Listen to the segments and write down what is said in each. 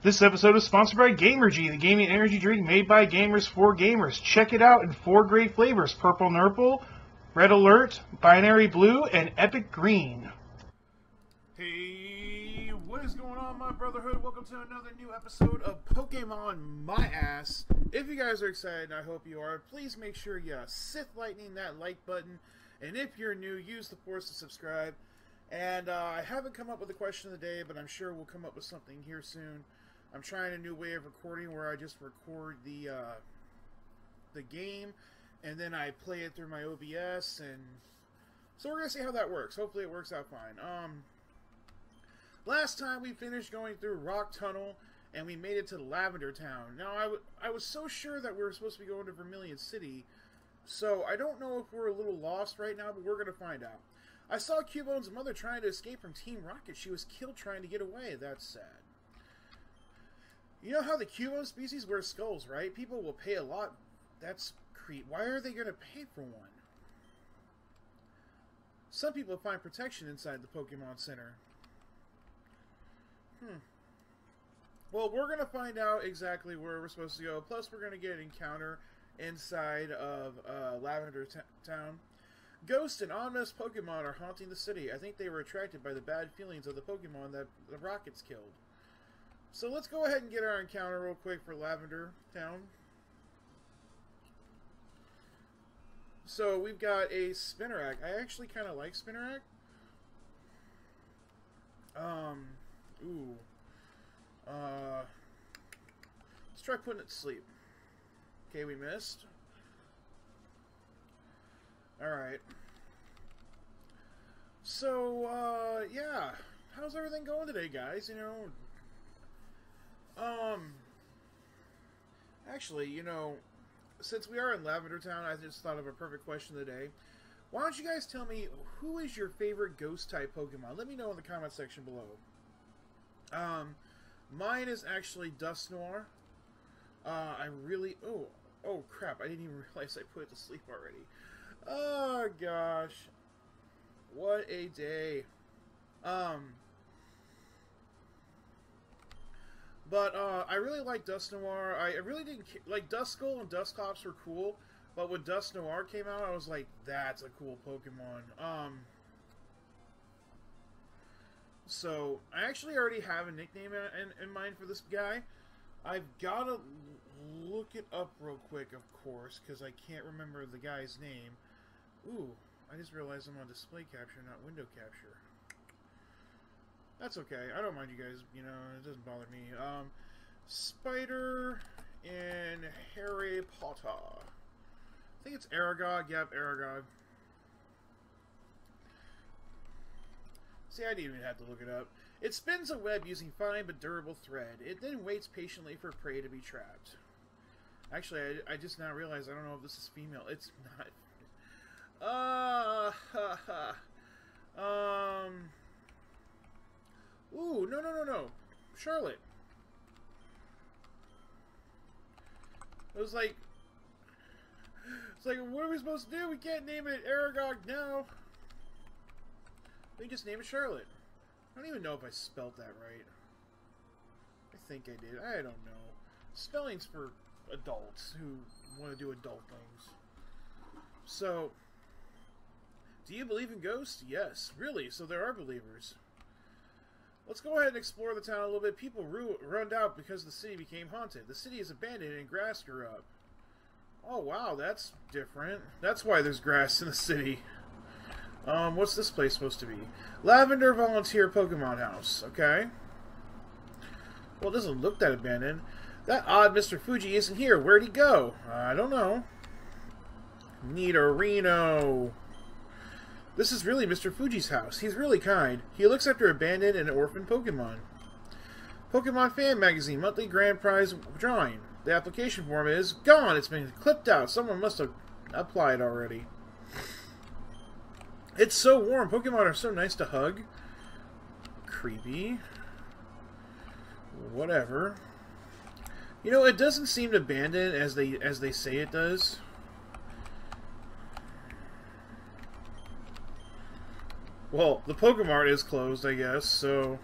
This episode is sponsored by Gamergy, the gaming energy drink made by gamers for gamers. Check it out in four great flavors Purple Nurple, Red Alert, Binary Blue, and Epic Green. Hey, what is going on, my brotherhood? Welcome to another new episode of Pokemon My Ass. If you guys are excited, I hope you are, please make sure you Sith Lightning that like button. And if you're new, use the force to subscribe. And uh, I haven't come up with a question of the day, but I'm sure we'll come up with something here soon. I'm trying a new way of recording where I just record the uh, the game and then I play it through my OBS and so we're gonna see how that works. Hopefully it works out fine. Um, last time we finished going through Rock Tunnel and we made it to Lavender Town. Now I, I was so sure that we were supposed to be going to Vermilion City, so I don't know if we're a little lost right now, but we're gonna find out. I saw Cubone's mother trying to escape from Team Rocket. She was killed trying to get away. That's sad. You know how the Cubone species wear skulls, right? People will pay a lot. That's creep. Why are they going to pay for one? Some people find protection inside the Pokemon Center. Hmm. Well, we're going to find out exactly where we're supposed to go. Plus, we're going to get an encounter inside of uh, Lavender Town. Ghost and ominous Pokemon are haunting the city. I think they were attracted by the bad feelings of the Pokemon that the Rockets killed. So let's go ahead and get our encounter real quick for Lavender Town. So we've got a Spinarak. I actually kind of like Spinarak. Um, ooh. Uh, let's try putting it to sleep. Okay, we missed. Alright. So, uh, yeah. How's everything going today, guys? You know, um, actually, you know, since we are in Lavender Town, I just thought of a perfect question of the day. Why don't you guys tell me who is your favorite ghost type Pokemon? Let me know in the comment section below. Um, mine is actually Dusknoir. Uh, I really oh oh crap! I didn't even realize I put it to sleep already. Oh gosh, what a day. Um, But uh, I really like Dusknoir. I really didn't like Duskull and Dusclops were cool, but when Dusknoir came out, I was like, "That's a cool Pokemon." Um, so I actually already have a nickname in, in, in mind for this guy. I've got to look it up real quick, of course, because I can't remember the guy's name. Ooh, I just realized I'm on display capture, not window capture. That's okay. I don't mind you guys. You know, it doesn't bother me. Um, Spider in Harry Potter. I think it's Aragog. Yep, Aragog. See, I didn't even have to look it up. It spins a web using fine but durable thread. It then waits patiently for prey to be trapped. Actually, I, I just now realized I don't know if this is female. It's not. Uh, ha, ha. Um, Ooh, no, no, no, no. Charlotte. It was like... It's like, what are we supposed to do? We can't name it Aragog now. We just name it Charlotte. I don't even know if I spelled that right. I think I did. I don't know. Spelling's for adults who want to do adult things. So, do you believe in ghosts? Yes. Really? So there are believers. Let's go ahead and explore the town a little bit. People run out because the city became haunted. The city is abandoned and grass grew up. Oh, wow, that's different. That's why there's grass in the city. Um, what's this place supposed to be? Lavender Volunteer Pokemon House. Okay. Well, it doesn't look that abandoned. That odd Mr. Fuji isn't here. Where'd he go? I don't know. Nidorino. This is really Mr. Fuji's house. He's really kind. He looks after abandoned and orphaned Pokemon. Pokemon Fan Magazine monthly grand prize drawing. The application form is gone. It's been clipped out. Someone must have applied already. It's so warm. Pokemon are so nice to hug. Creepy. Whatever. You know, it doesn't seem abandoned as they as they say it does. Well, the Pokemart is closed, I guess, so...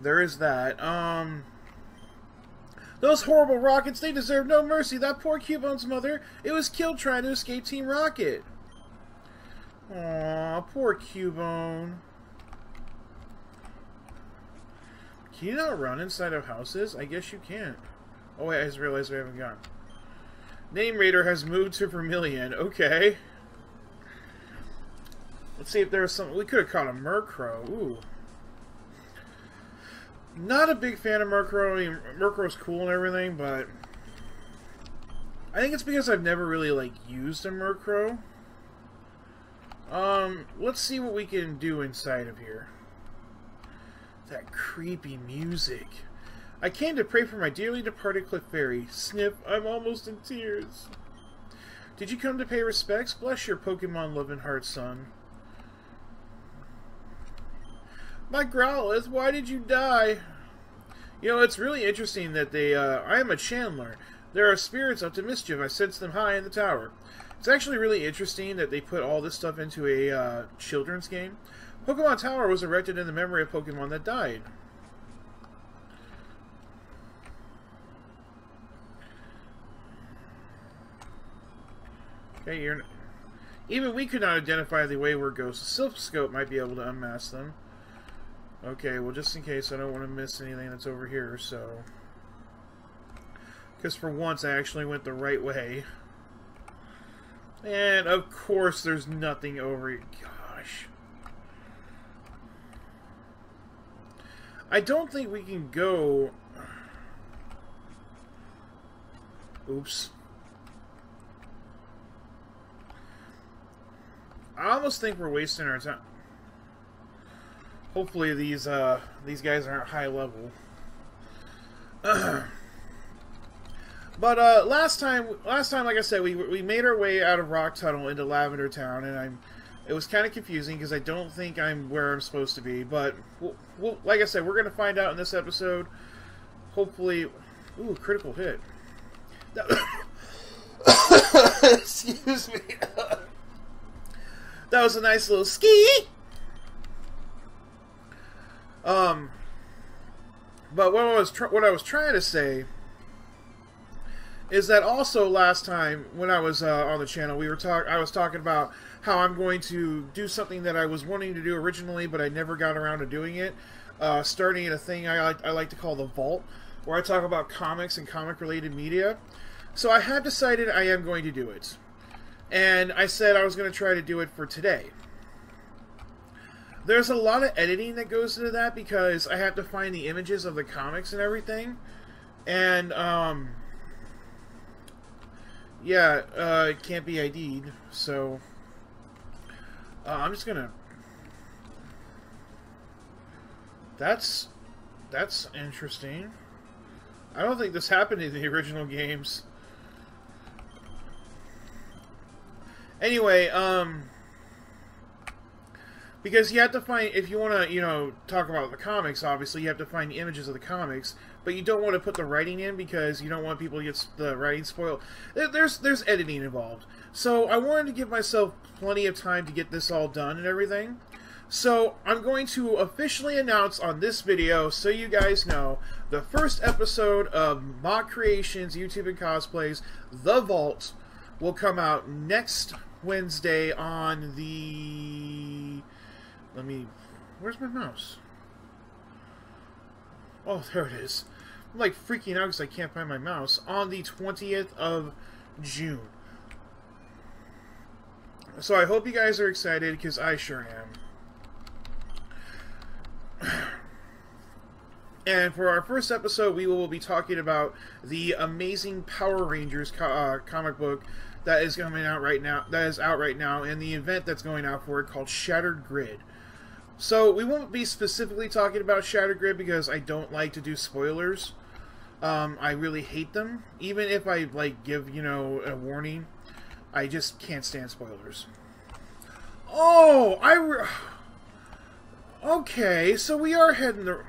there is that. Um, those horrible rockets, they deserve no mercy. That poor Cubone's mother, it was killed trying to escape Team Rocket. Aw, poor Cubone. Can you not run inside of houses? I guess you can't. Oh wait, I just realized we haven't gone. Name Rater has moved to Vermilion. Okay. Let's see if there's something. We could have caught a Murkrow. Ooh. Not a big fan of Murkrow. I mean, Murkrow's cool and everything, but I think it's because I've never really like used a Murkrow. Um, let's see what we can do inside of here. That creepy music. I came to pray for my dearly departed Clefairy. Snip, I'm almost in tears. Did you come to pay respects? Bless your Pokemon loving heart, son. My Growlithe, why did you die? You know, it's really interesting that they, uh, I am a Channeler. There are spirits up to mischief. I sense them high in the tower. It's actually really interesting that they put all this stuff into a uh, children's game. Pokemon Tower was erected in the memory of Pokemon that died. Okay, you're... Even we could not identify the wayward ghosts. A Silph Scope might be able to unmask them. Okay, well, just in case, I don't want to miss anything that's over here, so... Because for once, I actually went the right way. And, of course, there's nothing over here. Gosh. I don't think we can go... Oops. I almost think we're wasting our time. Hopefully these uh, these guys aren't high level. but uh, last time, last time, like I said, we we made our way out of Rock Tunnel into Lavender Town, and I'm. It was kind of confusing because I don't think I'm where I'm supposed to be. But we'll, we'll, like I said, we're going to find out in this episode. Hopefully, ooh, critical hit. Excuse me. that was a nice little ski. Um, but what I was what I was trying to say is that also last time when I was uh, on the channel, we were talk I was talking about how I'm going to do something that I was wanting to do originally, but I never got around to doing it. Uh, starting a thing I like I like to call the Vault, where I talk about comics and comic related media. So I have decided I am going to do it, and I said I was going to try to do it for today. There's a lot of editing that goes into that because I have to find the images of the comics and everything. And, um, yeah, uh, it can't be ID'd, so uh, I'm just gonna. That's that's interesting. I don't think this happened in the original games. Anyway, um, because you have to find if you want to you know talk about the comics obviously you have to find the images of the comics but you don't want to put the writing in because you don't want people to get the writing spoiled. There's there's editing involved. So i wanted to give myself plenty of time to get this all done and everything. So i'm going to officially announce on this video so you guys know the first episode of Moch Creations youtube and cosplays the vault will come out next wednesday on the let me... Where's my mouse? Oh, there it is. I'm like freaking out because I can't find my mouse. On the 20th of June. So I hope you guys are excited because I sure am. And for our first episode, we will be talking about the amazing Power Rangers co uh, comic book that is coming out right now. That is out right now, and the event that's going out for it called Shattered Grid. So we won't be specifically talking about Shattered Grid because I don't like to do spoilers. Um, I really hate them. Even if I like give you know a warning, I just can't stand spoilers. Oh, I. okay, so we are heading the.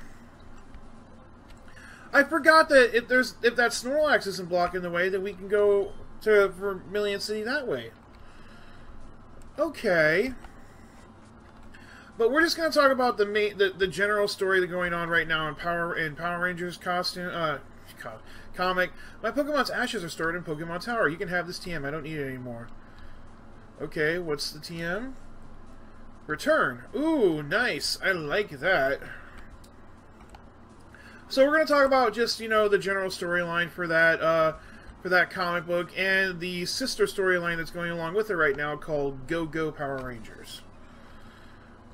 I forgot that if there's if that Snorlax isn't blocking the way, that we can go to Vermilion City that way. Okay. But we're just going to talk about the main, the, the general story that's going on right now in Power in Power Rangers costume uh, co- comic. My Pokemon's ashes are stored in Pokemon Tower. You can have this TM. I don't need it anymore. Okay, what's the TM? Return. Ooh, nice. I like that. So we're going to talk about just, you know, the general storyline for that uh, for that comic book and the sister storyline that's going along with it right now called Go Go Power Rangers.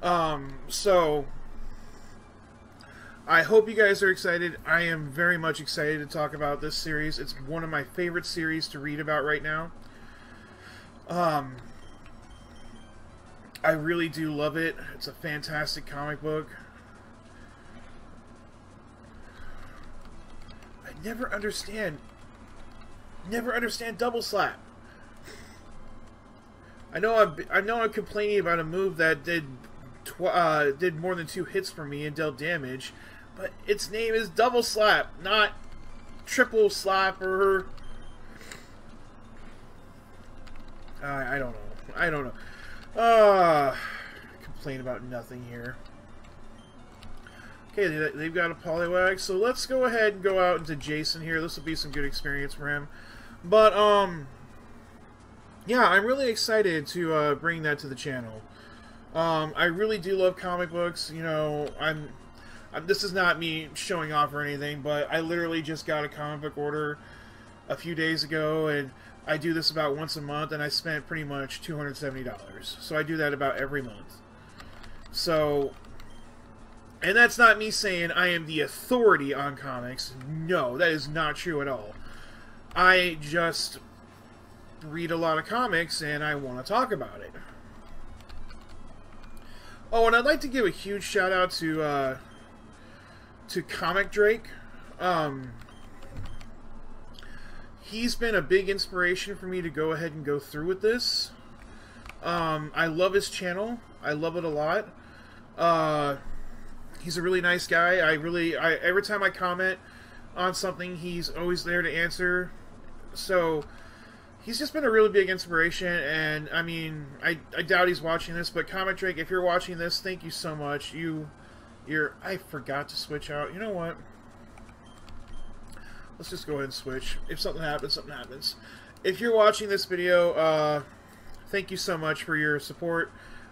Um, so I hope you guys are excited. I am very much excited to talk about this series. It's one of my favorite series to read about right now. Um, I really do love it. It's a fantastic comic book. I never understand never understand double slap. I know I'm, I know I'm complaining about a move that did uh, did more than two hits for me and dealt damage, but its name is double slap, not triple slap or. Uh, I don't know. I don't know. Uh, complain about nothing here. Okay, they've got a Poliwag, so let's go ahead and go out into Jason here. This will be some good experience for him. But, um, yeah, I'm really excited to uh, bring that to the channel. Um, I really do love comic books. You know, I'm, I'm. This is not me showing off or anything, but I literally just got a comic book order a few days ago, and I do this about once a month, and I spent pretty much two hundred seventy dollars. So I do that about every month. So, and that's not me saying I am the authority on comics. No, that is not true at all. I just read a lot of comics and I want to talk about it. Oh, and I'd like to give a huge shout out to uh, to Comic Drake. Um, he's been a big inspiration for me to go ahead and go through with this. Um, I love his channel. I love it a lot. Uh, he's a really nice guy. I really, I every time I comment on something, he's always there to answer so he's just been a really big inspiration and i mean i, I doubt he's watching this but comic drake if you're watching this thank you so much. You you're i forgot to switch out. You know what? Let's just go ahead and switch. If something happens something happens. If you're watching this video uh thank you so much for your support.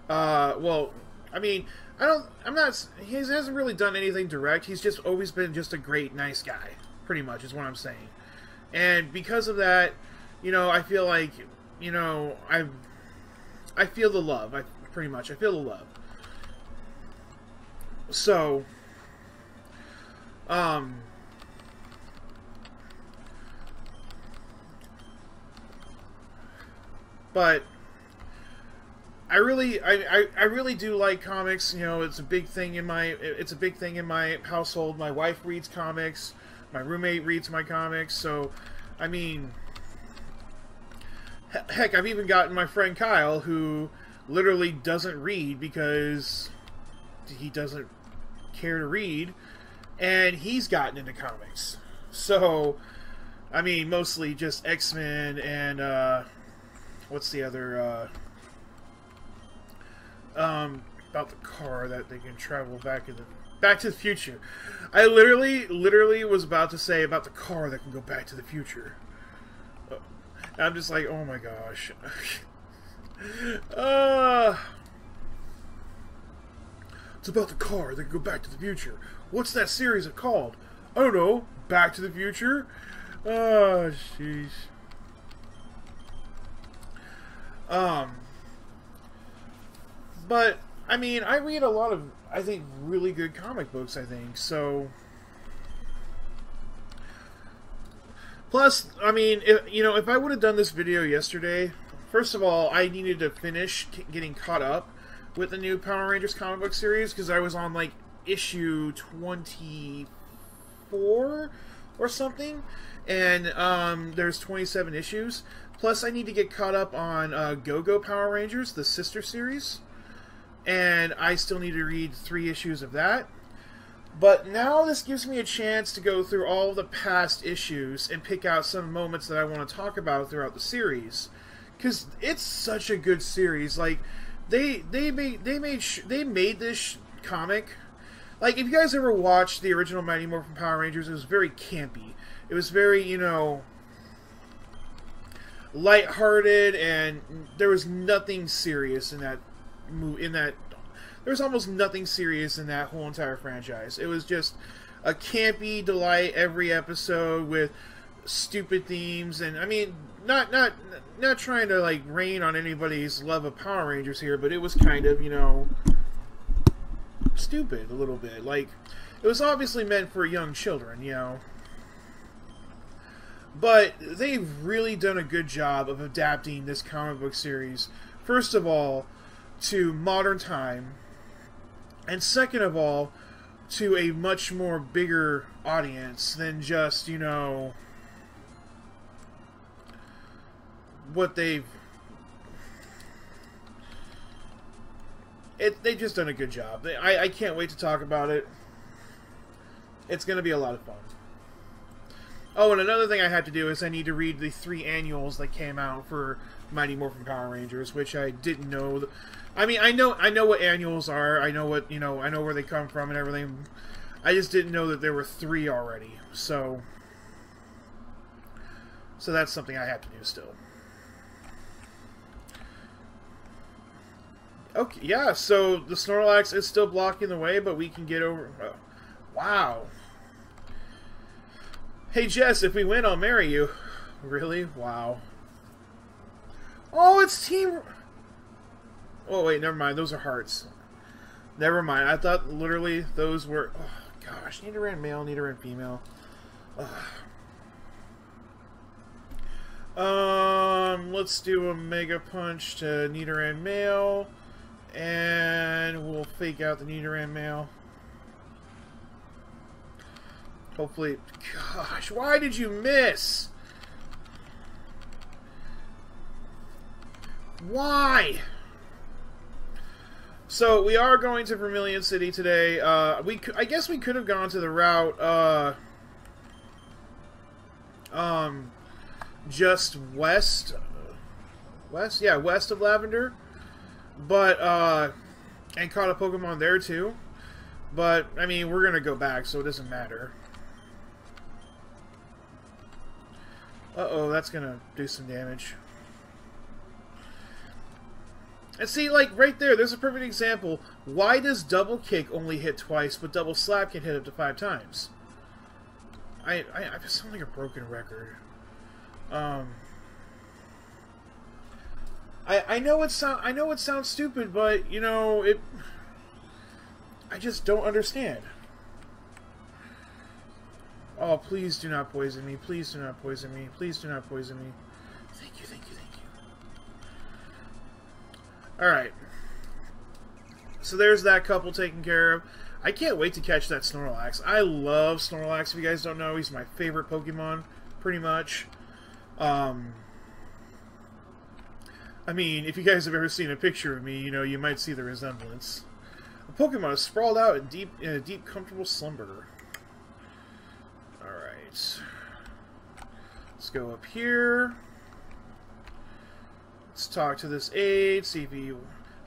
Uh well i mean i don't i'm not he hasn't really done anything direct. He's just always been just a great nice guy pretty much is what i'm saying. And because of that, you know, I feel like, you know, I, I feel the love. I pretty much I feel the love. So, um, but I really, I, I, I, really do like comics. You know, it's a big thing in my, it's a big thing in my household. My wife reads comics. My roommate reads my comics, so I mean, heck, I've even gotten my friend Kyle who literally doesn't read because he doesn't care to read, and he's gotten into comics. So, I mean, mostly just X Men and uh, what's the other? Uh, um, about the car that they can travel back in the Back to the Future. I literally, literally was about to say about the car that can go back to the future. I'm just like, oh my gosh. uh, it's about the car that can go back to the future. What's that series called? I don't know. Back to the Future? Oh, sheesh. Um, but I mean, I read a lot of I think, really good comic books, I think. So. Plus, I mean, if, you know, if I would have done this video yesterday, first of all, I needed to finish getting caught up with the new Power Rangers comic book series because I was on like issue 24 or something, and um, there's 27 issues. Plus, I need to get caught up on uh, Go Go Power Rangers, the sister series and I still need to read three issues of that. But now this gives me a chance to go through all the past issues and pick out some moments that I want to talk about throughout the series. Because it's such a good series. Like, they they made they made they made this comic. Like, if you guys ever watched the original Mighty Morphin Power Rangers, it was very campy. It was very, you know, lighthearted, and there was nothing serious in that in that. There was almost nothing serious in that whole entire franchise. It was just a campy delight every episode with stupid themes, and I mean, not not not trying to like rain on anybody's love of Power Rangers here, but it was kind of you know stupid a little bit. Like it was obviously meant for young children, you know. But they've really done a good job of adapting this comic book series. First of all, to modern time, and second of all, to a much more bigger audience than just, you know, what they've it they've just done a good job. They, I, I can't wait to talk about it. It's going to be a lot of fun. Oh, and another thing I had to do is I need to read the three annuals that came out for Mighty Morphin Power Rangers, which I didn't know. I mean, I know I know what annuals are. I know what you know. I know where they come from and everything. I just didn't know that there were three already. So, so that's something I have to do still. Okay, yeah. So the Snorlax is still blocking the way, but we can get over. Oh, wow. Hey Jess, if we win, I'll marry you. Really? Wow. Oh, it's team. Oh wait, never mind. Those are hearts. Never mind. I thought literally those were. Oh gosh, Nidoran male, Nidoran female. Ugh. Um, let's do a Mega Punch to Nidoran male, and we'll fake out the Nidoran male. Hopefully, gosh, why did you miss? Why? So we are going to Vermilion City today. Uh, we, I guess we could have gone to the route, uh, um, just west, west, yeah, west of Lavender, but uh, and caught a Pokemon there too. But I mean, we're gonna go back, so it doesn't matter. Uh oh, that's gonna do some damage. And see, like, right there, there's a perfect example. Why does double kick only hit twice, but double slap can hit up to five times? I, I, I sound like a broken record. Um... I, I know it sound I know it sounds stupid, but you know it. I just don't understand. Oh, please do not poison me! Please do not poison me! Please do not poison me! Thank you, thank you, thank you. All right. So there's that couple taken care of. I can't wait to catch that Snorlax. I love Snorlax. If you guys don't know, he's my favorite Pokemon, pretty much. Um, I mean, if you guys have ever seen a picture of me, you know, you might see the resemblance. A Pokemon is sprawled out in deep in a deep, comfortable slumber. Alright. Let's go up here. Let's talk to this aide, see if he...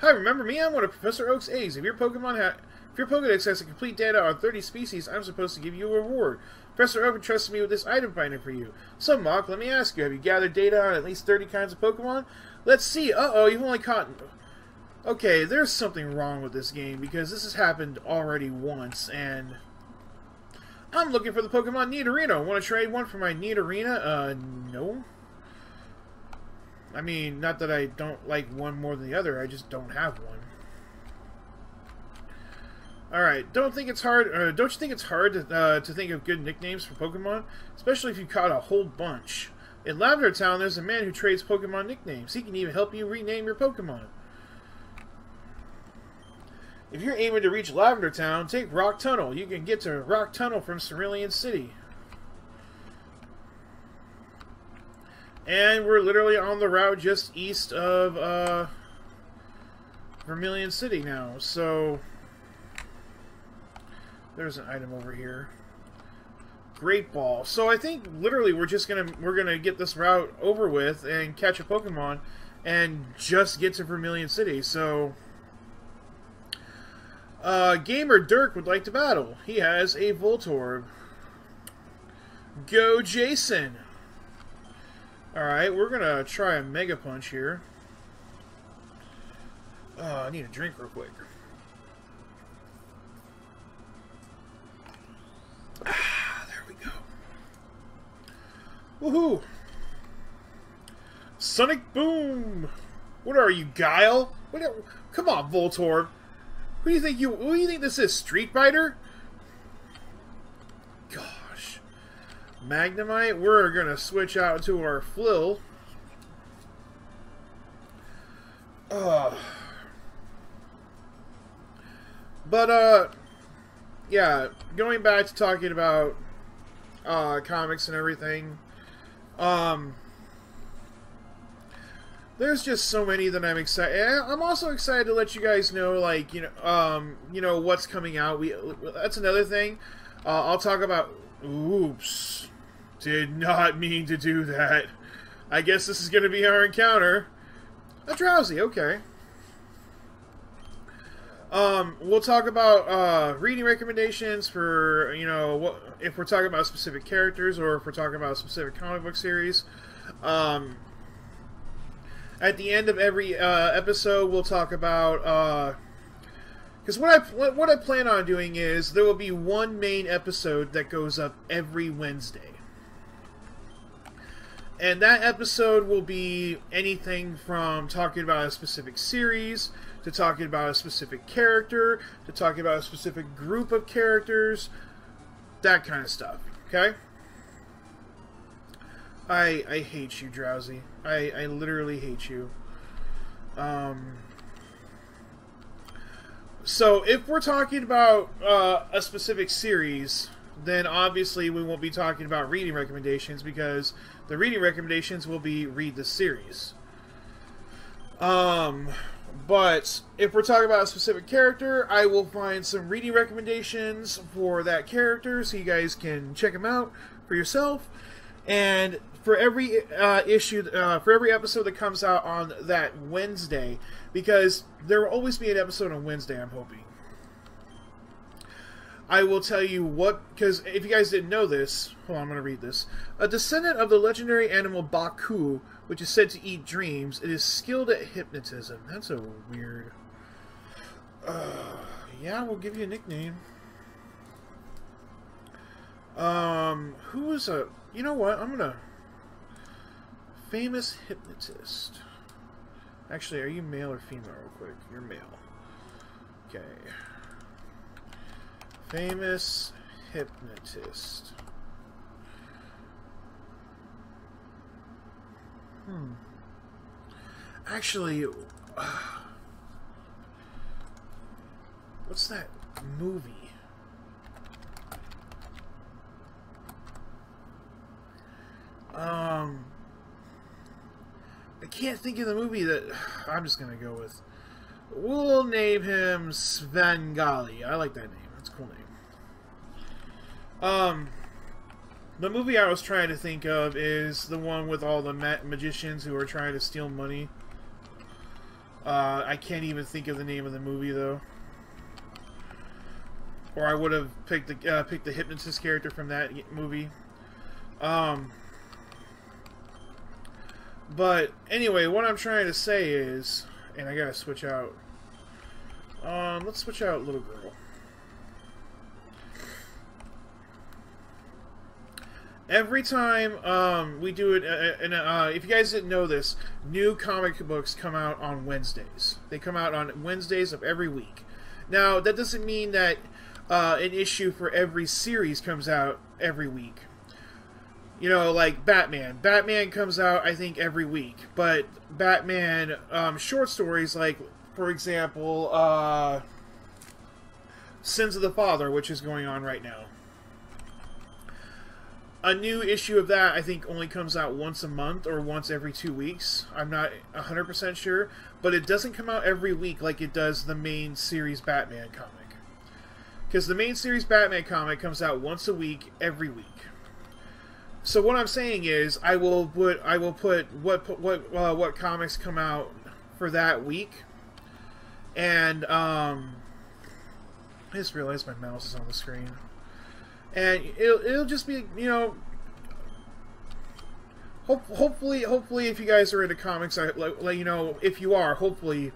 Hi, remember me? I'm one of Professor Oak's aides. If your Pokemon ha if your Pokedex has a complete data on 30 species, I'm supposed to give you a reward. Professor Oak entrusted me with this item finder for you. So, Moch, let me ask you, have you gathered data on at least 30 kinds of Pokemon? Let's see. Uh-oh, you've only caught... Okay, there's something wrong with this game, because this has happened already once, and... I'm looking for the Pokemon Nidorino. Want to trade one for my Nidorina? Uh, no. I mean, not that I don't like one more than the other, I just don't have one. Alright, don't think it's hard, uh, don't you think it's hard to, uh, to think of good nicknames for Pokemon? Especially if you caught a whole bunch. In Lavender Town, there's a man who trades Pokemon nicknames. He can even help you rename your Pokemon. If you're aiming to reach Lavender Town, take Rock Tunnel. You can get to Rock Tunnel from Cerulean City. And we're literally on the route just east of uh, Vermilion City now. So there's an item over here. Great ball. So I think literally we're just gonna we're gonna get this route over with and catch a Pokemon and just get to Vermilion City. So, uh, Gamer Dirk would like to battle. He has a Voltorb. Go, Jason. Alright, we're to try a Mega Punch here. Oh, I need a drink real quick. Ah, there we go. Woohoo! Sonic Boom! What are you, Guile? What come on, Voltorb. Who do you think you? Who do you think this is? Street Fighter? Gosh, Magnemite. We're gonna switch out to our Flill. Ugh. But uh, yeah. Going back to talking about uh comics and everything. Um there's just so many that I'm excited. I'm also excited to let you guys know, like you know, um, you know what's coming out. We that's another thing. Uh, I'll talk about. Oops, did not mean to do that. I guess this is going to be our encounter. A Drowzee, okay. Um, we'll talk about uh, reading recommendations for you know what if we're talking about specific characters or if we're talking about a specific comic book series. Um, at the end of every uh, episode, we'll talk about because uh, what I what I plan on doing is there will be one main episode that goes up every Wednesday, and that episode will be anything from talking about a specific series to talking about a specific character to talking about a specific group of characters, that kind of stuff. Okay. I I hate you, Drowzee. I I literally hate you. Um. So if we're talking about uh, a specific series, then obviously we won't be talking about reading recommendations because the reading recommendations will be read the series. Um, but if we're talking about a specific character, I will find some reading recommendations for that character so you guys can check them out for yourself. And for every uh, issue, uh, for every episode that comes out on that Wednesday, because there will always be an episode on Wednesday. I'm hoping. I will tell you what, because if you guys didn't know this, hold on, I'm going to read this. A descendant of the legendary animal Baku, which is said to eat dreams, it is skilled at hypnotism. That's a weird. Uh, yeah, we'll give you a nickname. Um, who is a? You know what? I'm gonna famous hypnotist. Actually, are you male or female, real quick? You're male. Okay. Famous hypnotist. Hmm. Actually, uh, what's that movie? Um, I can't think of the movie that I'm just gonna go with. We'll name him Svengali. I like that name. That's a cool name. Um, the movie I was trying to think of is the one with all the ma magicians who are trying to steal money. Uh, I can't even think of the name of the movie though. Or I would have picked the uh, picked the hypnotist character from that movie. Um, but anyway, what I'm trying to say is, and I gotta switch out. Um, let's switch out little girl. Every time um, we do it, uh, uh, and uh, if you guys didn't know this, new comic books come out on Wednesdays. They come out on Wednesdays of every week. Now, that doesn't mean that uh, an issue for every series comes out every week you know, like Batman. Batman comes out, I think, every week. But Batman um, short stories, like, for example, uh, Sins of the Father, which is going on right now. A new issue of that, I think, only comes out once a month or once every two weeks. I'm not 100% sure. But it doesn't come out every week like it does the main series Batman comic. Because the main series Batman comic comes out once a week, every week. So what I'm saying is, I will put I will put what what uh, what comics come out for that week, and um, I just realized my mouse is on the screen, and it'll it'll just be you know. Hope, hopefully, hopefully, if you guys are into comics, I let, let you know. If you are, hopefully,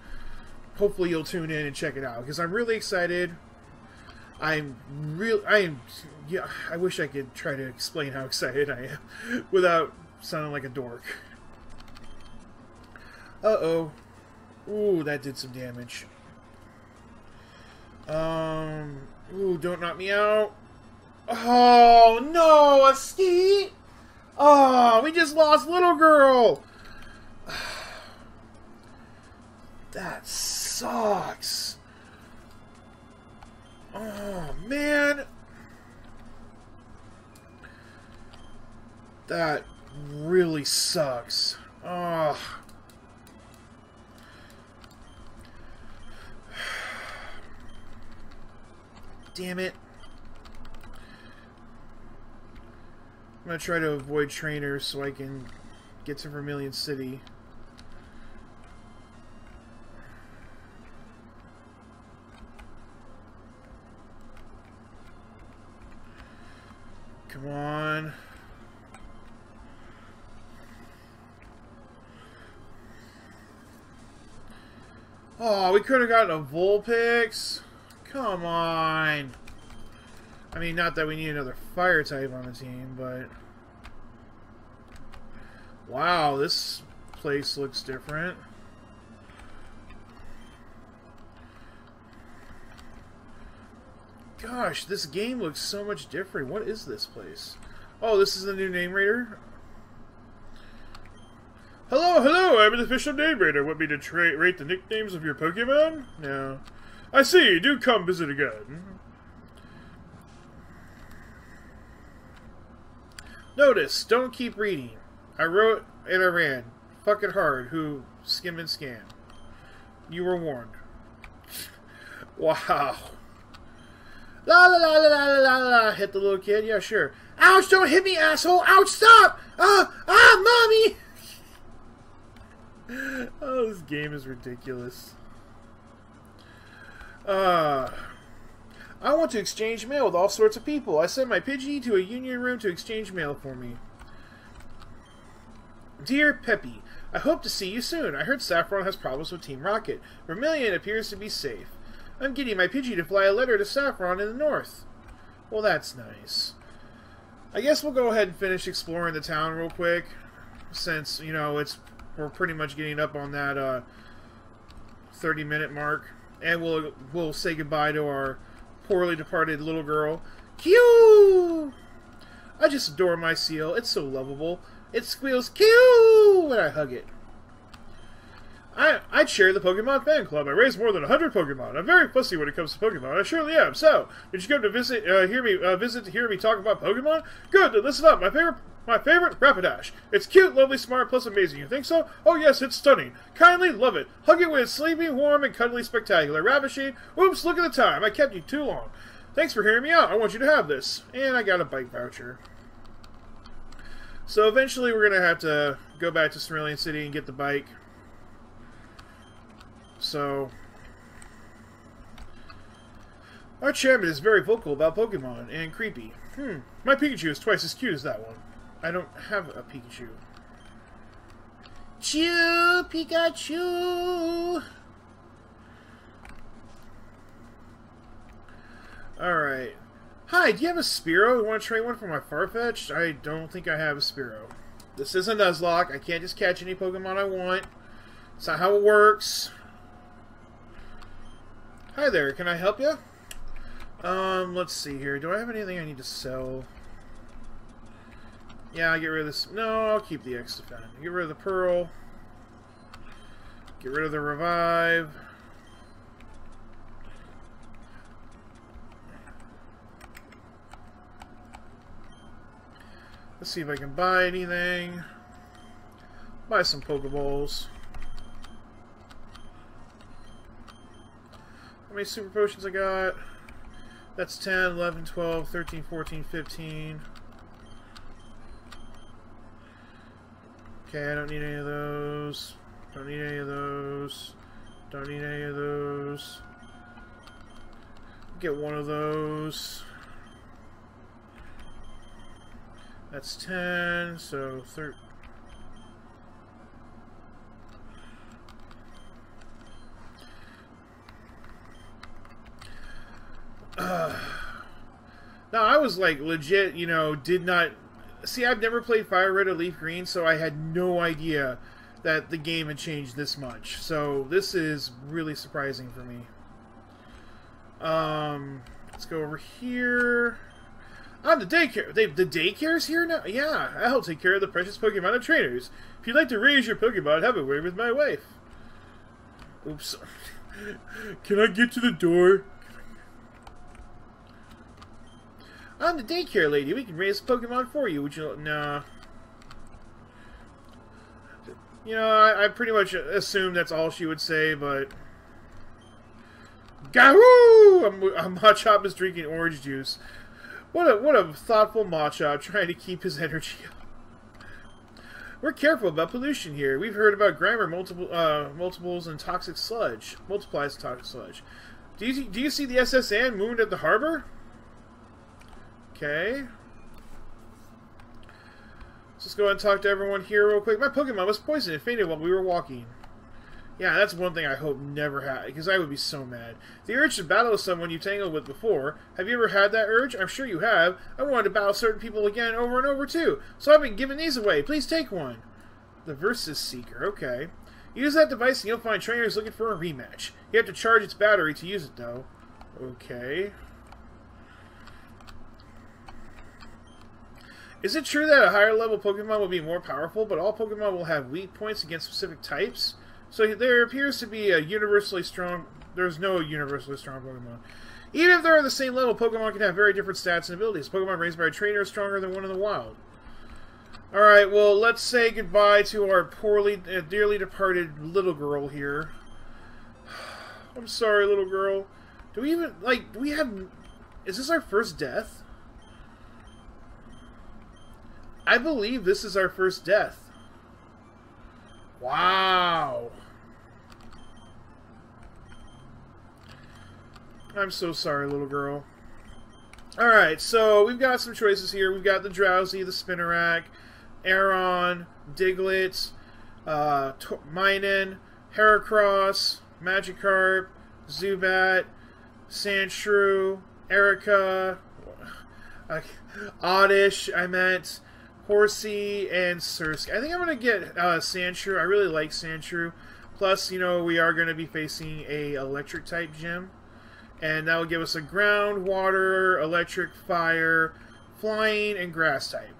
hopefully you'll tune in and check it out because I'm really excited. I'm real. I am. Yeah, I wish I could try to explain how excited I am without sounding like a dork. Uh oh. Ooh, that did some damage. Um. Ooh, don't knock me out. Oh no, a ski. Oh, we just lost little girl. That sucks. Oh, man. That really sucks. Oh. Damn it. I'm gonna try to avoid trainers so I can get to Vermilion City. Come on. Oh, we could have gotten a Vulpix. Come on. I mean, not that we need another fire type on the team, but... Wow, this place looks different. Gosh, this game looks so much different. What is this place? Oh, this is the new name rater? Hello, hello, I'm an official name rater. Want me to rate the nicknames of your Pokemon? No. I see, do come visit again. Notice, don't keep reading. I wrote and I ran. Fucking hard, who skim and scan. You were warned. wow. La la la la la la la. Hit the little kid. Yeah, sure. Ouch! Don't hit me, asshole! Ouch! Stop! Ah! Ah! Mommy! oh, this game is ridiculous. Uh, I want to exchange mail with all sorts of people. I sent my Pidgey to a union room to exchange mail for me. Dear Peppy, I hope to see you soon. I heard Saffron has problems with Team Rocket. Vermilion appears to be safe. I'm getting my Pidgey to fly a letter to Saffron in the north. Well, that's nice. I guess we'll go ahead and finish exploring the town real quick, since, you know, it's we're pretty much getting up on that uh, 30 minute mark. And we'll, we'll say goodbye to our poorly departed little girl. Q! I just adore my Seel. It's so lovable. It squeals Q when I hug it. I, I chair the Pokemon fan club. I raise more than 100 Pokemon. I'm very fussy when it comes to Pokemon. I surely am. So, did you come to visit, uh, hear me, uh, visit to hear me talk about Pokemon? Good, then listen up. My favorite, my favorite, Rapidash. It's cute, lovely, smart, plus amazing. You think so? Oh yes, it's stunning. Kindly love it. Hug it when it's sleepy, warm, and cuddly spectacular. Ravishing. Oops, look at the time. I kept you too long. Thanks for hearing me out. I want you to have this. And I got a bike voucher. So eventually we're going to have to go back to Cerulean City and get the bike. So, our chairman is very vocal about Pokemon and creepy. Hmm, my Pikachu is twice as cute as that one. I don't have a Pikachu. Chew, Pikachu! Alright. Hi, do you have a Spearow? You want to trade one for my Farfetch'd? I don't think I have a Spearow. This is a Nuzlocke. I can't just catch any Pokemon I want. It's not how it works. Hi there, can I help you? Um, let's see here. Do I have anything I need to sell? Yeah, I get rid of this. No, I'll keep the X defend. Get rid of the Pearl. Get rid of the Revive. Let's see if I can buy anything. Buy some Pokeballs. How many super potions I got? That's 10, 11, 12, 13, 14, 15. Okay, I don't need any of those. Don't need any of those. Don't need any of those. Get one of those. That's 10, so 13. Uh, now I was like legit, you know, did not see. I've never played Fire Red or Leaf Green, so I had no idea that the game had changed this much. So this is really surprising for me. Um, let's go over here. On the daycare. They, the daycare's here now? Yeah, I'll take care of the precious Pokemon and trainers. If you'd like to raise your Pokemon, have a word with my wife. Oops. Can I get to the door? I'm the daycare lady. We can raise Pokemon for you. Would you? Nah. You know, I, I pretty much assumed that's all she would say, but... Gahoo! A, a Machop is drinking orange juice. What a what a thoughtful Machop trying to keep his energy up. We're careful about pollution here. We've heard about Grimer multiple uh, multiples and toxic sludge. Multiplies toxic sludge. Do you do you see the SS Anne mooned at the harbor? Okay. Let's just go ahead and talk to everyone here real quick. My Pokemon was poisoned and fainted while we were walking. Yeah, that's one thing I hope never had, because I would be so mad. The urge to battle someone you tangled with before. Have you ever had that urge? I'm sure you have. I wanted to battle certain people again over and over too, so I've been giving these away. Please take one. The Versus Seeker, okay. Use that device and you'll find trainers looking for a rematch. You have to charge its battery to use it, though. Okay. Is it true that a higher level Pokemon will be more powerful, but all Pokemon will have weak points against specific types? So there appears to be a universally strong... There's no universally strong Pokemon. Even if they're on the same level, Pokemon can have very different stats and abilities. Pokemon raised by a trainer is stronger than one in the wild. Alright, well, let's say goodbye to our poorly, uh, dearly departed little girl here. I'm sorry, little girl. Do we even, like, do we have... Is this our first death? I believe this is our first death. Wow. I'm so sorry, little girl. Alright, so we've got some choices here. We've got the Drowzee, the Spinarak, Aron, Diglett, uh, Minun, Heracross, Magikarp, Zubat, Sandshrew, Erica, Oddish, I meant, Horsea, and Sursk. I think I'm going to get uh, Sandshrew. I really like Sandshrew. Plus, you know, we are going to be facing a electric type gym. And that will give us a ground, water, electric, fire, flying, and grass type.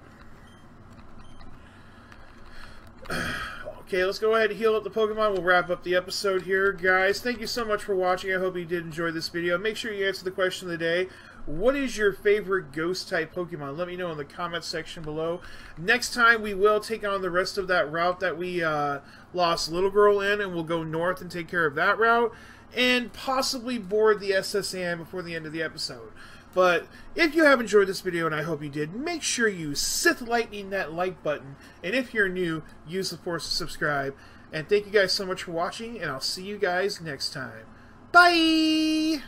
okay, let's go ahead and heal up the Pokemon. We'll wrap up the episode here, guys. Thank you so much for watching. I hope you did enjoy this video. Make sure you answer the question of the day. What is your favorite ghost type Pokemon? Let me know in the comment section below. Next time we will take on the rest of that route that we uh, lost Little Girl in, and we'll go north and take care of that route, and possibly board the SS Anne before the end of the episode. But if you have enjoyed this video, and I hope you did, make sure you Sith Lightning that like button. And if you're new, use the force to subscribe. And thank you guys so much for watching, and I'll see you guys next time. Bye!